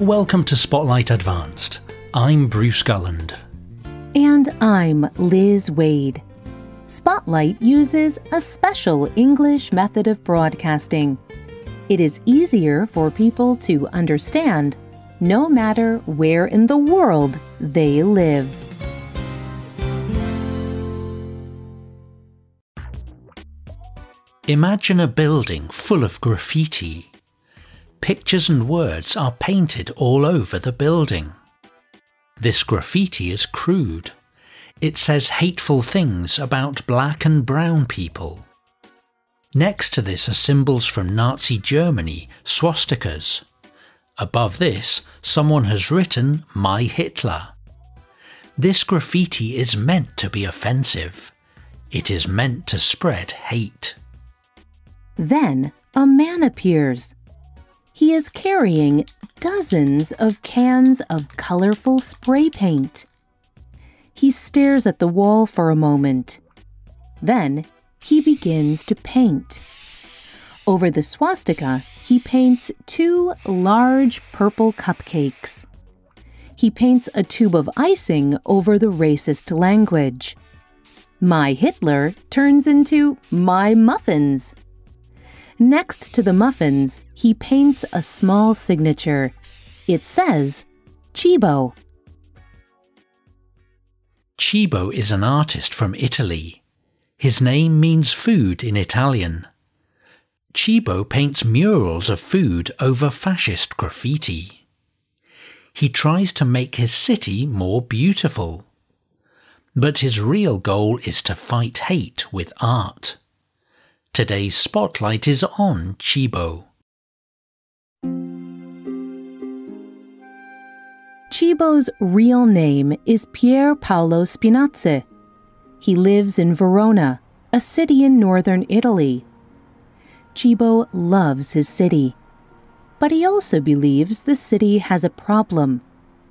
Welcome to Spotlight Advanced. I'm Bruce Gulland. And I'm Liz Waid. Spotlight uses a special English method of broadcasting. It is easier for people to understand no matter where in the world they live. Imagine a building full of graffiti. Pictures and words are painted all over the building. This graffiti is crude. It says hateful things about black and brown people. Next to this are symbols from Nazi Germany, swastikas. Above this, someone has written My Hitler. This graffiti is meant to be offensive. It is meant to spread hate. Then a man appears. He is carrying dozens of cans of colorful spray paint. He stares at the wall for a moment. Then he begins to paint. Over the swastika, he paints two large purple cupcakes. He paints a tube of icing over the racist language. My Hitler turns into My Muffins. Next to the muffins, he paints a small signature. It says Cibo. Cibo is an artist from Italy. His name means food in Italian. Cibo paints murals of food over fascist graffiti. He tries to make his city more beautiful. But his real goal is to fight hate with art. Today's spotlight is on Cibo. Cibo's real name is Pier Paolo Spinazzè. He lives in Verona, a city in northern Italy. Cibo loves his city, but he also believes the city has a problem.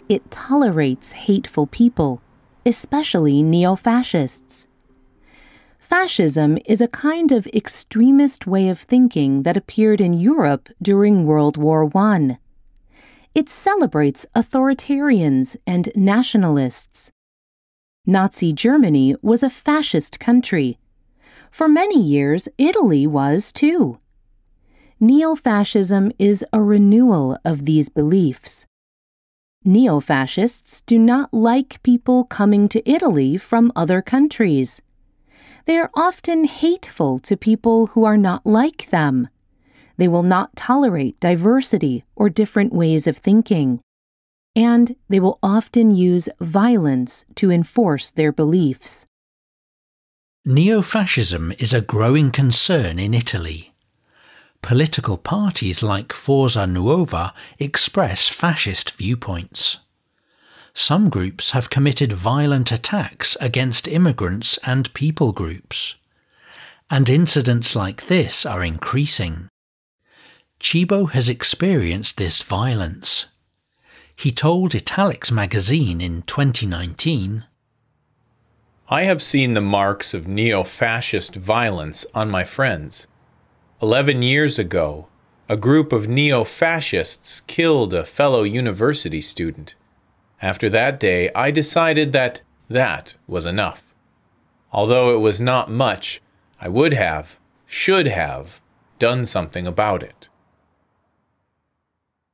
It tolerates hateful people, especially neo fascists. Fascism is a kind of extremist way of thinking that appeared in Europe during World War I. It celebrates authoritarians and nationalists. Nazi Germany was a fascist country. For many years, Italy was too. Neo fascism is a renewal of these beliefs. Neo fascists do not like people coming to Italy from other countries. They are often hateful to people who are not like them. They will not tolerate diversity or different ways of thinking. And they will often use violence to enforce their beliefs. Neo fascism is a growing concern in Italy. Political parties like Forza Nuova express fascist viewpoints. Some groups have committed violent attacks against immigrants and people groups. And incidents like this are increasing. Cibo has experienced this violence. He told Italics magazine in 2019 I have seen the marks of neo fascist violence on my friends. Eleven years ago, a group of neo fascists killed a fellow university student. After that day, I decided that that was enough. Although it was not much, I would have, should have, done something about it.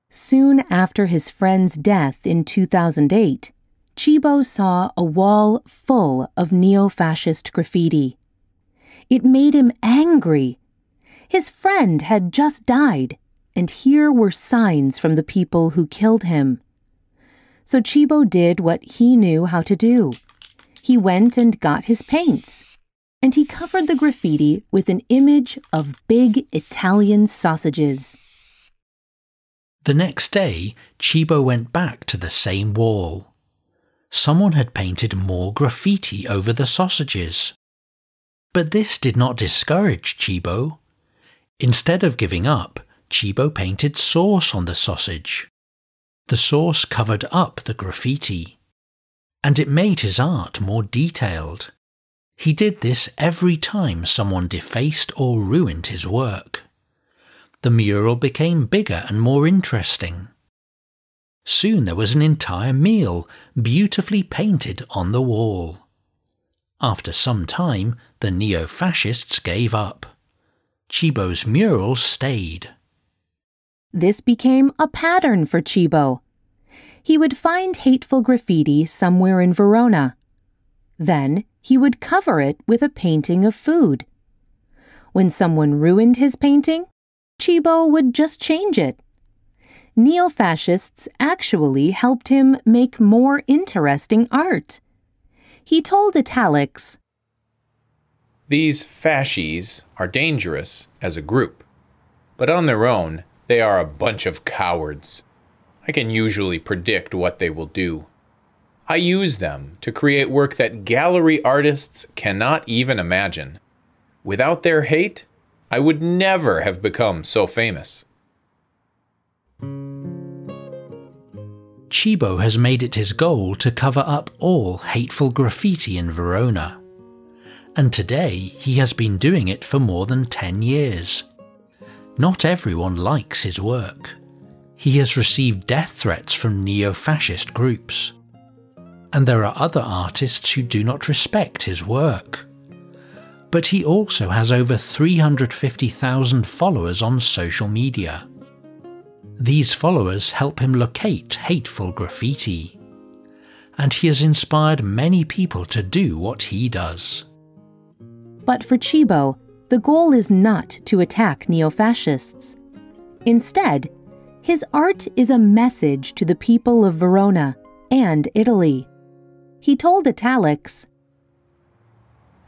Soon after his friend's death in 2008, Cibo saw a wall full of neo fascist graffiti. It made him angry. His friend had just died, and here were signs from the people who killed him. So Cibo did what he knew how to do. He went and got his paints, and he covered the graffiti with an image of big Italian sausages. The next day, Cibo went back to the same wall. Someone had painted more graffiti over the sausages. But this did not discourage Cibo. Instead of giving up, Cibo painted sauce on the sausage. The sauce covered up the graffiti, and it made his art more detailed. He did this every time someone defaced or ruined his work. The mural became bigger and more interesting. Soon there was an entire meal, beautifully painted on the wall. After some time, the neo fascists gave up. Cibo's mural stayed. This became a pattern for Cibo. He would find hateful graffiti somewhere in Verona. Then he would cover it with a painting of food. When someone ruined his painting, Cibo would just change it. Neo fascists actually helped him make more interesting art. He told Italics These fascies are dangerous as a group, but on their own, they are a bunch of cowards. I can usually predict what they will do. I use them to create work that gallery artists cannot even imagine. Without their hate, I would never have become so famous. Cibo has made it his goal to cover up all hateful graffiti in Verona. And today he has been doing it for more than 10 years. Not everyone likes his work. He has received death threats from neo fascist groups. And there are other artists who do not respect his work. But he also has over 350,000 followers on social media. These followers help him locate hateful graffiti. And he has inspired many people to do what he does. But for Cibo, the goal is not to attack neo fascists. Instead, his art is a message to the people of Verona and Italy. He told Italics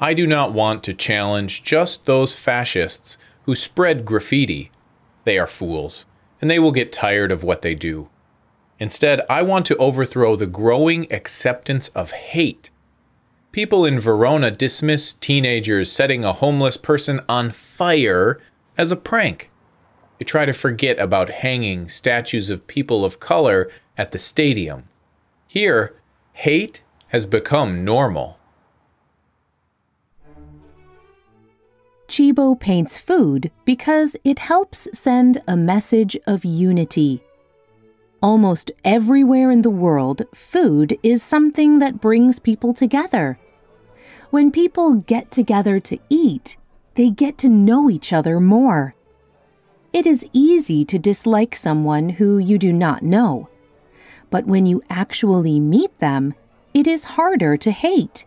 I do not want to challenge just those fascists who spread graffiti. They are fools, and they will get tired of what they do. Instead, I want to overthrow the growing acceptance of hate people in Verona dismiss teenagers setting a homeless person on fire as a prank. They try to forget about hanging statues of people of color at the stadium. Here, hate has become normal. Cibo paints food because it helps send a message of unity. Almost everywhere in the world, food is something that brings people together. When people get together to eat, they get to know each other more. It is easy to dislike someone who you do not know. But when you actually meet them, it is harder to hate.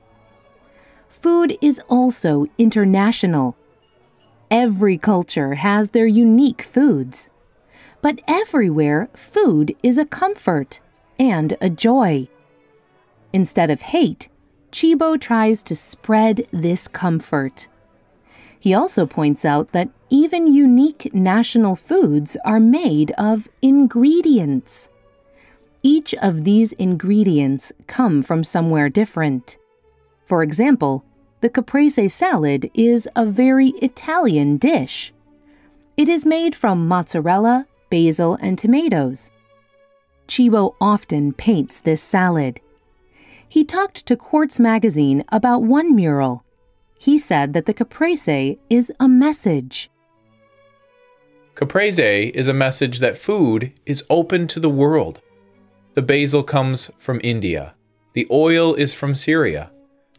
Food is also international. Every culture has their unique foods. But everywhere, food is a comfort and a joy. Instead of hate, Cibo tries to spread this comfort. He also points out that even unique national foods are made of ingredients. Each of these ingredients come from somewhere different. For example, the caprese salad is a very Italian dish. It is made from mozzarella, basil, and tomatoes. Cibo often paints this salad he talked to Quartz magazine about one mural. He said that the caprese is a message. Caprese is a message that food is open to the world. The basil comes from India. The oil is from Syria.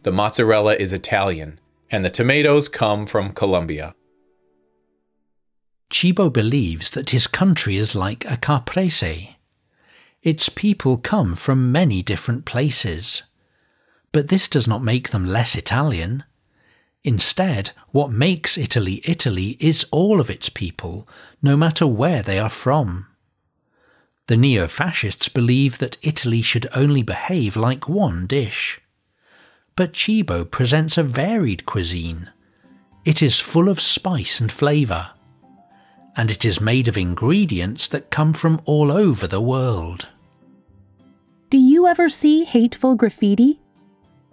The mozzarella is Italian. And the tomatoes come from Colombia. Cibo believes that his country is like a caprese. Its people come from many different places. But this does not make them less Italian. Instead, what makes Italy Italy is all of its people, no matter where they are from. The neo fascists believe that Italy should only behave like one dish. But Cibo presents a varied cuisine. It is full of spice and flavour. And it is made of ingredients that come from all over the world. Do you ever see hateful graffiti?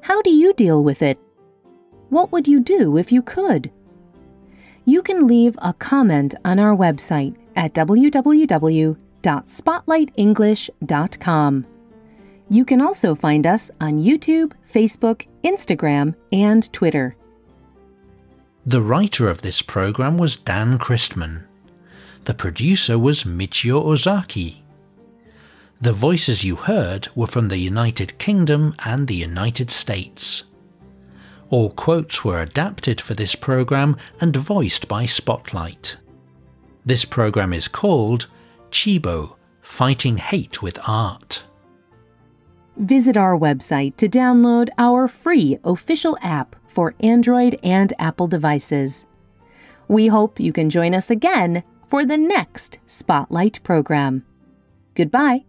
How do you deal with it? What would you do if you could? You can leave a comment on our website at www.spotlightenglish.com. You can also find us on YouTube, Facebook, Instagram, and Twitter. The writer of this program was Dan Christman. The producer was Michio Ozaki. The voices you heard were from the United Kingdom and the United States. All quotes were adapted for this program and voiced by Spotlight. This program is called Cibo Fighting Hate with Art. Visit our website to download our free official app for Android and Apple devices. We hope you can join us again for the next Spotlight program. Goodbye.